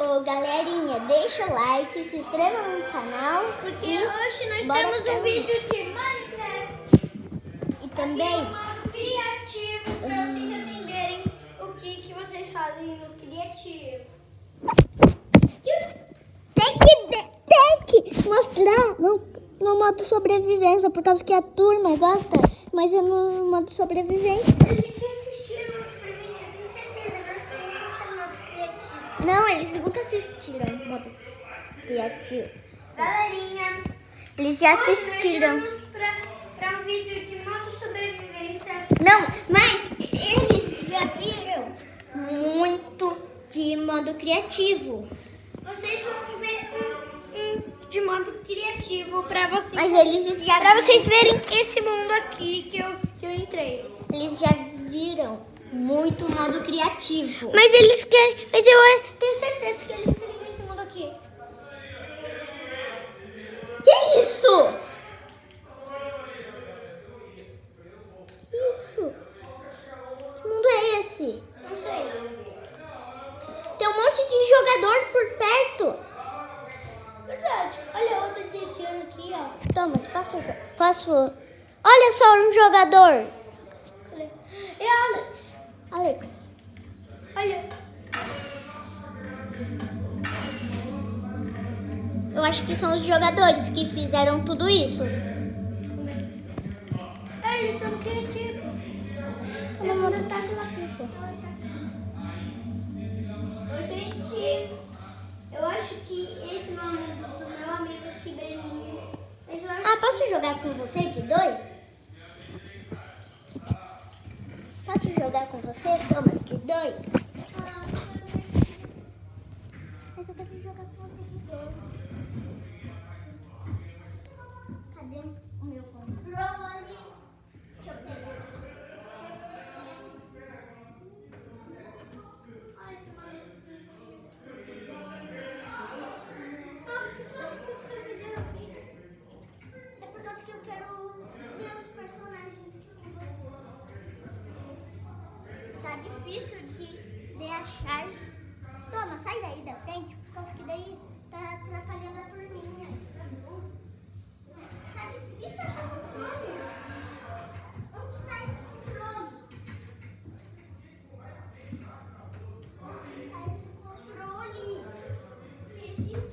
Ô, galerinha, deixa o like, se inscreva no canal. Porque hoje nós temos um vídeo de Minecraft. E também, Um modo criativo para vocês entenderem o que, que vocês fazem no criativo. tem que, tem que mostrar no, no modo sobrevivência, por causa que a turma gosta, mas é no modo sobrevivência. Não, eles nunca assistiram modo criativo. Galerinha, Eles já hoje assistiram. vamos para um vídeo de modo sobrevivência. Não, mas eles já viram muito de modo criativo. Vocês vão ver um, um de modo criativo para vocês. Mas eles já Para vocês verem esse mundo aqui que eu, que eu entrei. Eles já viram muito modo criativo. Mas eles querem. Mas eu tenho certeza que eles querem esse mundo aqui. Que isso? Que isso? Que mundo é esse? Não sei. Tem um monte de jogador por perto. Verdade. Olha o obsidiano aqui, ó. Thomas, passa o jo- Posso? Olha só um jogador. É Alex. Olha. Eu acho que são os jogadores que fizeram tudo isso. Ah, eles são criativos. Todo mundo tá lá. Ô, gente, eu acho que esse nome do meu amigo aqui, Breninho. Ah, posso jogar com você de dois? Posso jogar com você, Thomas, de dois? Difícil de, de achar. Toma, sai daí da frente, por causa que daí tá atrapalhando a turminha. Mas tá difícil achar o controle. Onde tá esse controle? Onde tá esse controle? É difícil.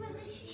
relationship.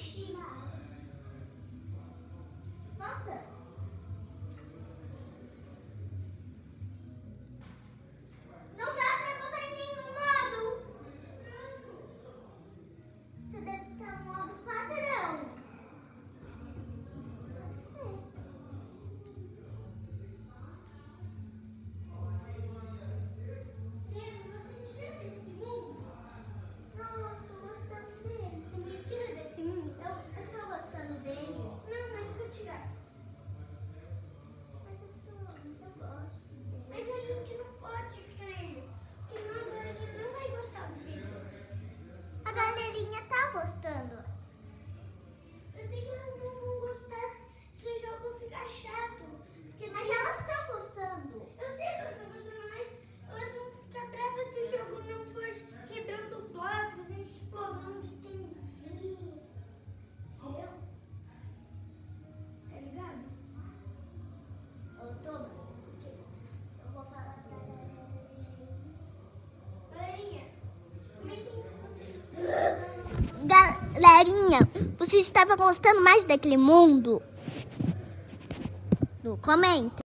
apostando. Você estava gostando mais daquele mundo? Comenta.